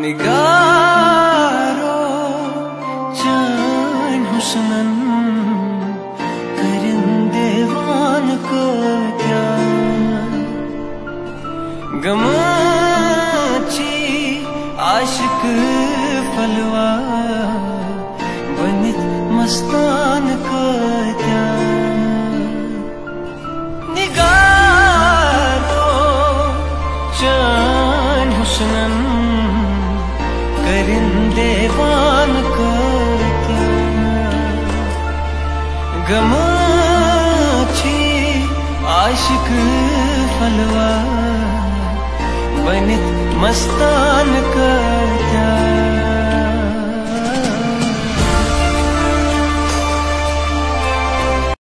निगारो चान हुसनन करिंदे वान को क्या गमाची आशिक फलवा बनित मस्तान करिंदेवान त्या गमाची आशिक फलवा बनित मस्तान करता